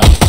Uh,